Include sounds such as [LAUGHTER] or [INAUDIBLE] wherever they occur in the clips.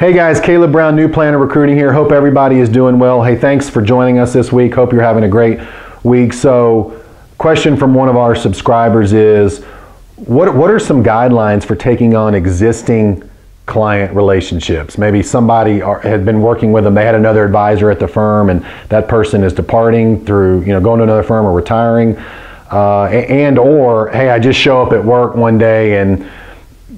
Hey guys, Caleb Brown, New Planner Recruiting here. Hope everybody is doing well. Hey, thanks for joining us this week. Hope you're having a great week. So, question from one of our subscribers is what, what are some guidelines for taking on existing client relationships? Maybe somebody are, had been working with them, they had another advisor at the firm, and that person is departing through, you know, going to another firm or retiring. Uh, and or, hey, I just show up at work one day and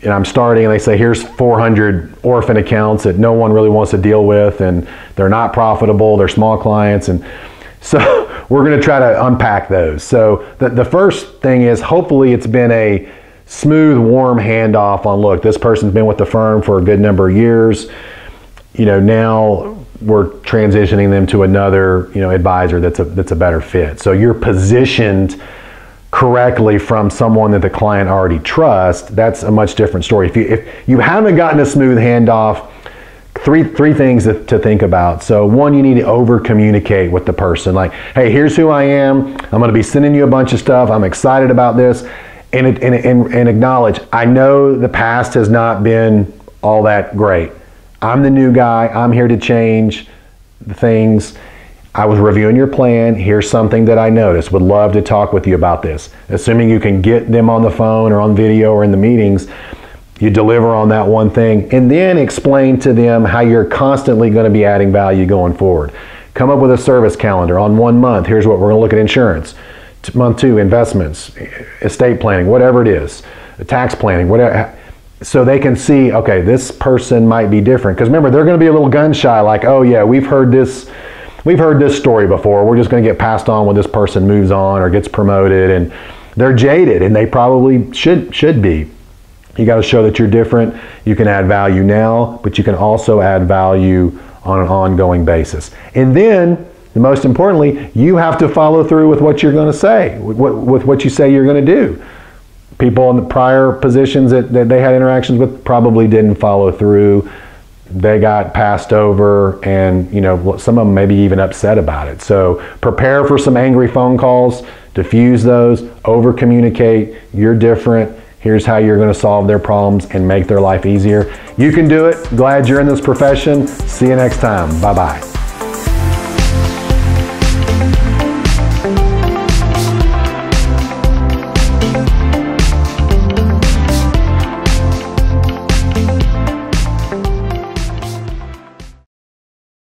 and I'm starting and they say here's 400 orphan accounts that no one really wants to deal with and they're not profitable, they're small clients and [LAUGHS] so we're going to try to unpack those. So the, the first thing is hopefully it's been a smooth, warm handoff on look, this person's been with the firm for a good number of years. You know, now we're transitioning them to another, you know, advisor that's a that's a better fit. So you're positioned correctly from someone that the client already trusts, that's a much different story. If you if you haven't gotten a smooth handoff, three three things to, to think about. So one, you need to over communicate with the person. Like, hey, here's who I am. I'm going to be sending you a bunch of stuff. I'm excited about this, and and, and, and acknowledge. I know the past has not been all that great. I'm the new guy. I'm here to change things I was reviewing your plan. Here's something that I noticed. Would love to talk with you about this. Assuming you can get them on the phone or on video or in the meetings, you deliver on that one thing and then explain to them how you're constantly going to be adding value going forward. Come up with a service calendar on one month. Here's what we're going to look at insurance. Month two, investments, estate planning, whatever it is, tax planning, whatever so they can see okay this person might be different because remember they're going to be a little gun shy like oh yeah we've heard this we've heard this story before. We're just going to get passed on when this person moves on or gets promoted, and they're jaded, and they probably should should be. You got to show that you're different. You can add value now, but you can also add value on an ongoing basis. And then, the most importantly, you have to follow through with what you're going to say, with what, you say you're going to do. People in the prior positions that they had interactions with probably didn't follow through they got passed over and you know some of them maybe even upset about it. So prepare for some angry phone calls diffuse those over communicate you're different here's how you're going to solve their problems and make their life easier. You can do it. Glad you're in this profession. See you next time. Bye bye